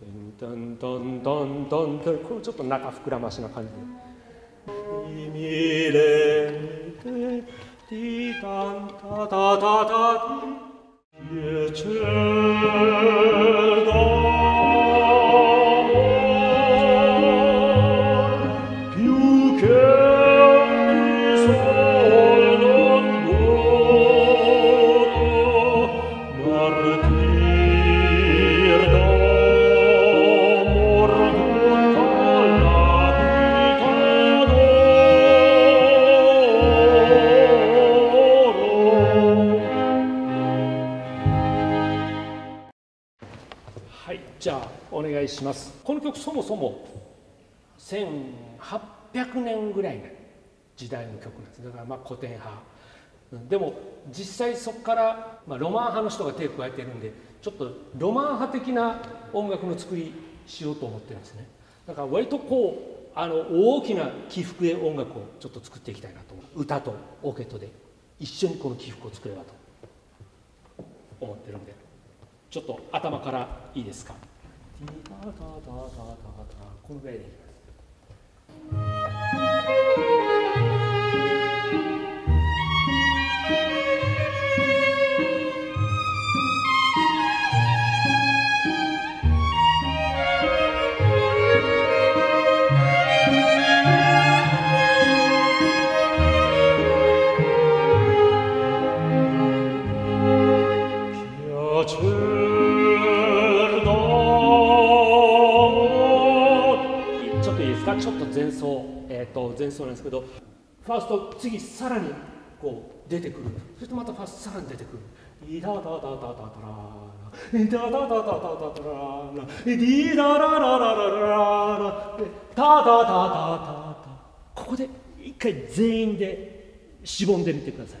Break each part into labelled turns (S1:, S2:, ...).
S1: トントントントントンこれちょっと中膨らましな感じで。ミレテティタンタタタタティじゃあお願いします。この曲そもそも1800年ぐらいの時代の曲なんです。だからまあ古典派。でも実際そこから、まあ、ロマン派の人が手を加えてるんでちょっとロマン派的な音楽の作りしようと思ってるんですね。だから割とこうあの大きな起伏で音楽をちょっと作っていきたいなと歌とオーケストで一緒にこの起伏を作ればと思ってるんでちょっと頭からいいですか？ティタタタタタタこのぐらいです。ちょっといいですか？ちょっと前奏、えっ、と前奏なんですけどファースト次さらにこう出てくる。そしてまたファーストさらに出てくる。イダダダダダダライダダダダダダダラディダララララララ。でタダダダダダ。ここで一回全員でしぼんでみてください。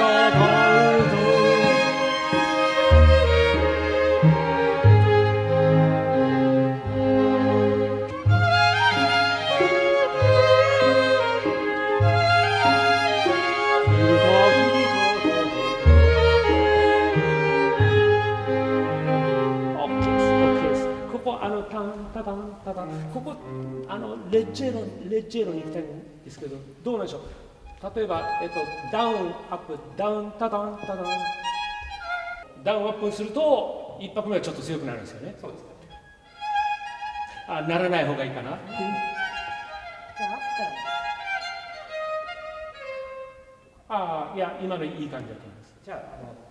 S1: ここあのタンタタンタタンここあのレッジェロレッジェロに行きたいんですけどどうなんでしょう？例えば、えっと、ダウンアップダウンタタンタタン。ダウンアップにすると一拍目はちょっと強くなるんですよね。そうですあならない方がいいかな。ああいや今のいい感じだと思います。じゃあ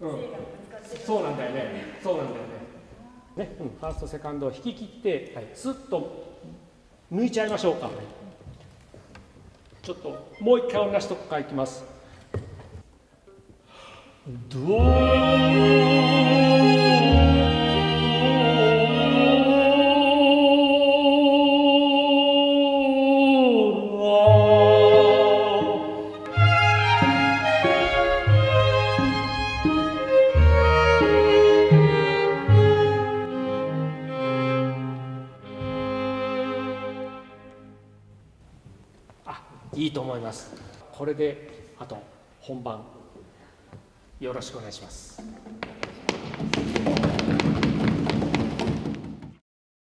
S1: うん、そうなんだよね。そうなんだよね。ね、うん、ファーストセカンドを引き切って、スッと抜いちゃいましょうか。ちょっともう一回同じとこからいきます。ドあいいと思います。これであと本番よろしくお願いします。